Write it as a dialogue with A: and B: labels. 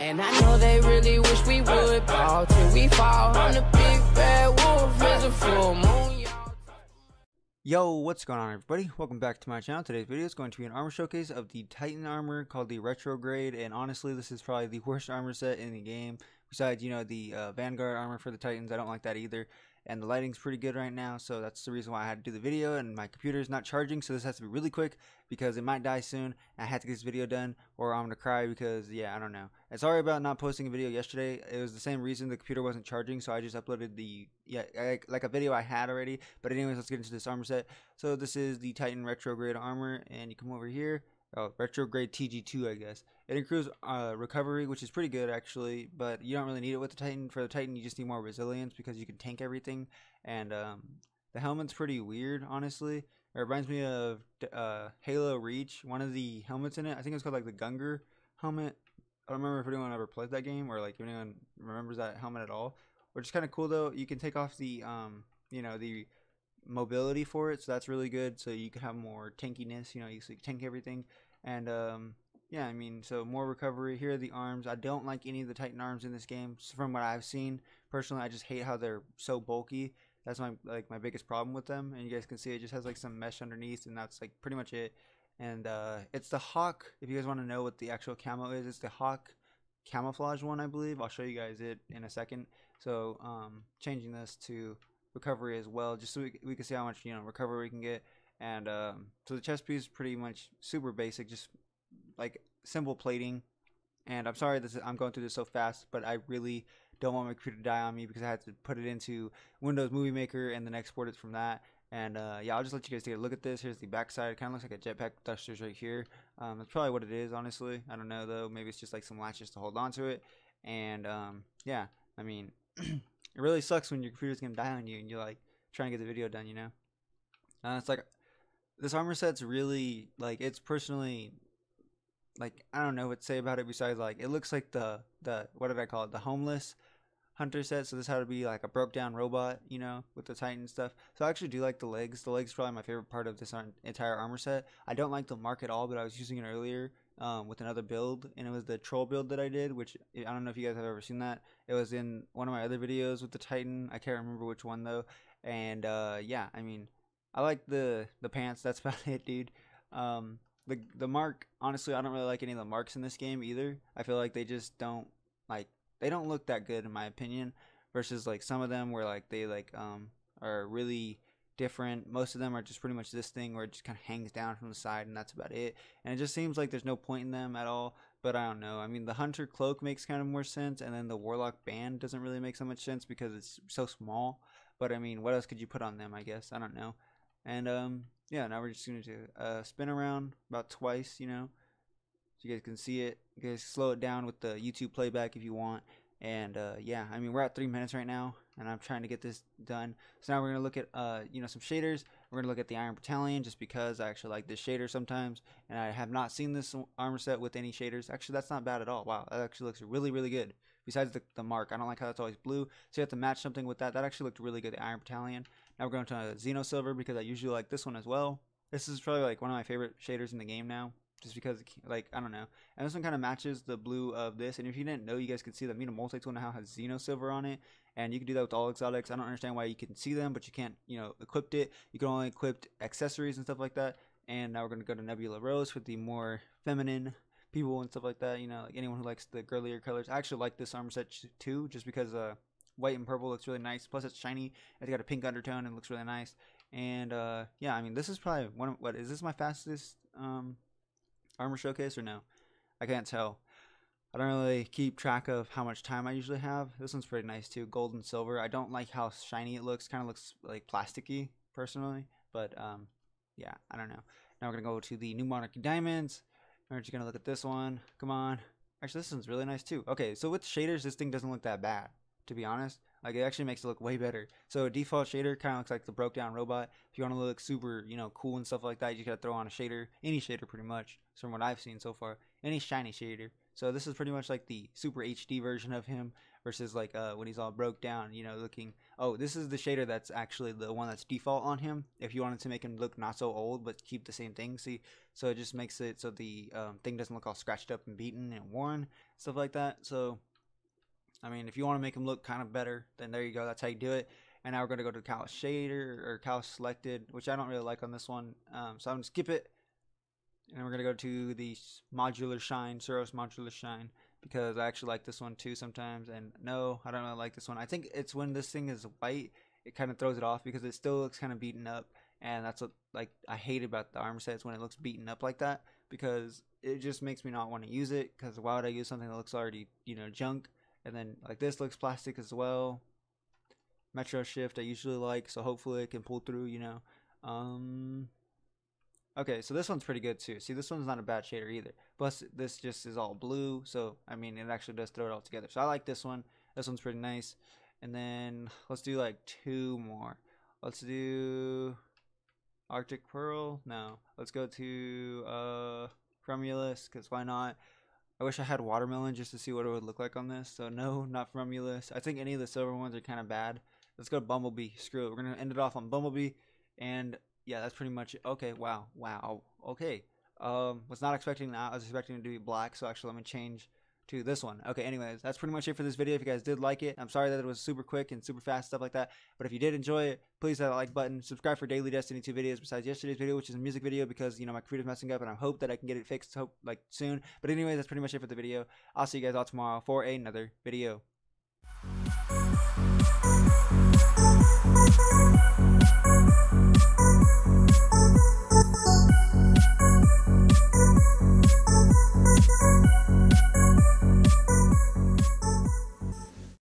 A: And I know they really wish we would fall till we fall. The big bad wolf, is a full moon.
B: Yo, what's going on everybody? Welcome back to my channel. Today's video is going to be an armor showcase of the Titan armor called the Retrograde and honestly this is probably the worst armor set in the game. Besides, you know, the uh, Vanguard armor for the Titans, I don't like that either. And the lighting's pretty good right now, so that's the reason why I had to do the video and my computer is not charging, so this has to be really quick because it might die soon. I had to get this video done or I'm gonna cry because yeah, I don't know. And sorry about not posting a video yesterday. It was the same reason the computer wasn't charging, so I just uploaded the yeah like, like a video I had already. But anyways, let's get into this armor set. So this is the Titan Retrograde armor, and you come over here. Oh, Retrograde TG2, I guess. It includes uh, recovery, which is pretty good actually, but you don't really need it with the Titan. For the Titan, you just need more resilience because you can tank everything. And um, the helmet's pretty weird, honestly. It reminds me of uh, Halo Reach, one of the helmets in it. I think it's called like the Gungar helmet. I don't remember if anyone ever played that game or like if anyone remembers that helmet at all. Which is kind of cool though. You can take off the um, you know, the mobility for it, so that's really good. So you can have more tankiness. You know, you can tank everything, and um, yeah, I mean, so more recovery. Here are the arms. I don't like any of the Titan arms in this game. From what I've seen, personally, I just hate how they're so bulky. That's my like my biggest problem with them. And you guys can see it just has like some mesh underneath, and that's like pretty much it. And uh, it's the Hawk. If you guys want to know what the actual camo is, it's the Hawk camouflage one, I believe. I'll show you guys it in a second. So um, changing this to recovery as well, just so we, we can see how much you know recovery we can get. And um, so the chest piece is pretty much super basic, just like simple plating. And I'm sorry this is, I'm going through this so fast, but I really don't want my computer to die on me because I had to put it into Windows Movie Maker and then export it from that. And uh, yeah, I'll just let you guys take a look at this. Here's the backside. It kind of looks like a jetpack thrusters right here. Um, that's probably what it is, honestly. I don't know though. Maybe it's just like some latches to hold on to it. And um, yeah, I mean, it really sucks when your computer's gonna die on you and you're like trying to get the video done. You know, uh, it's like this armor set's really like it's personally like I don't know what to say about it besides like it looks like the the what did I call it the homeless hunter set. So this had to be like a broke down robot, you know, with the Titan stuff. So I actually do like the legs. The legs probably my favorite part of this entire armor set. I don't like the mark at all, but I was using it earlier um, with another build, and it was the troll build that I did, which I don't know if you guys have ever seen that. It was in one of my other videos with the Titan. I can't remember which one though. And uh, yeah, I mean, I like the the pants. That's about it, dude. Um, the the mark honestly i don't really like any of the marks in this game either i feel like they just don't like they don't look that good in my opinion versus like some of them where like they like um are really different. Most of them are just pretty much this thing where it just kind of hangs down from the side and that's about it. And it just seems like there's no point in them at all but i don't know. I mean the hunter cloak makes kind of more sense and then the warlock band doesn't really make so much sense because it's so small. But i mean what else could you put on them i guess? I don't know. And um yeah, now we're just to do uh, spin around about twice, you know, so you guys can see it. You guys slow it down with the YouTube playback if you want. And uh, yeah, I mean we're at three minutes right now, and I'm trying to get this done. So now we're gonna look at uh, you know some shaders. We're gonna look at the Iron Battalion just because I actually like this shader sometimes, and I have not seen this armor set with any shaders. Actually, that's not bad at all. Wow, that actually looks really really good. Besides the, the mark, I don't like how that's always blue, so you have to match something with that. That actually looked really good. The Iron Battalion. Now we're going to Xeno Silver because I usually like this one as well. This is probably like one of my favorite shaders in the game now, just because like I don't know. And this one kind of matches the blue of this. And if you didn't know, you guys could see that MIDA Multi-Tool now has Xeno Silver on it, and you can do that with all exotics. I don't understand why you can see them, but you can't you know equip it. You can only equip accessories and stuff like that. And now we're gonna go to Nebula Rose for the more feminine people and stuff like that. You know, like anyone who likes the girlier colors. I actually like this armor set too, just because uh white and purple looks really nice. Plus, it's shiny. It's got a pink undertone and looks really nice. And uh, yeah, I mean, this is probably one. Of, what is this my fastest um, armor showcase or no? I can't tell. I don't really keep track of how much time I usually have. This one's pretty nice too, gold and silver. I don't like how shiny it looks. Kind of looks like plasticky personally, but um, yeah, I don't know. Now we're gonna go to the new Monarchy Diamonds. We're just gonna look at this one. Come on. Actually, this one's really nice too. Okay, so with shaders, this thing doesn't look that bad to be honest. Like it actually makes it look way better. So a default shader kind of looks like the broke down robot. If you want to look super, you know, cool and stuff like that, you gotta throw on a shader, any shader pretty much. From what I've seen so far, any shiny shader. So this is pretty much like the super HD version of him versus like uh, when he's all broke down, you know, looking. Oh, this is the shader that's actually the one that's default on him. If you wanted to make him look not so old but keep the same thing, see, so it just makes it so the um, thing doesn't look all scratched up and beaten and worn, stuff like that. So, I mean, if you want to make them look kind of better, then there you go. That's how you do it. And now we're gonna go to Cal Shader or Cal Selected, which I don't really like on this one. Um, so I'm gonna skip it and we're gonna go to the modular shine, Suros modular shine, because I actually like this one too sometimes. And no, I don't really like this one. I think it's when this thing is white, it kind of throws it off because it still looks kind of beaten up, and that's what like I hate about the armor sets when it looks beaten up like that because it just makes me not want to use it. Because why would I use something that looks already you know junk? And then like this looks plastic as well. Metro shift I usually like, so hopefully it can pull through. You know. Um, Okay, so this one's pretty good too. See, this one's not a bad shader either. Plus, this just is all blue, so I mean, it actually does throw it all together. So I like this one. This one's pretty nice. And then let's do like two more. Let's do Arctic Pearl. No, let's go to uh, Crumulus, because why not? I wish I had Watermelon just to see what it would look like on this. So no, not Crumulus. I think any of the silver ones are kind of bad. Let's go to Bumblebee. Screw it. We're going to end it off on Bumblebee. And yeah, that's pretty much it. Okay, wow, wow. Okay. Um, was not expecting that. I was expecting it to be black, so actually let me change to this one. Okay, anyways, that's pretty much it for this video. If you guys did like it, I'm sorry that it was super quick and super fast, stuff like that. But if you did enjoy it, please hit that like button. Subscribe for daily Destiny 2 videos besides yesterday's video, which is a music video because, you know, my computer's messing up and I hope that I can get it fixed hope like soon. But anyways, that's pretty much it for the video. I'll see you guys all tomorrow for another video.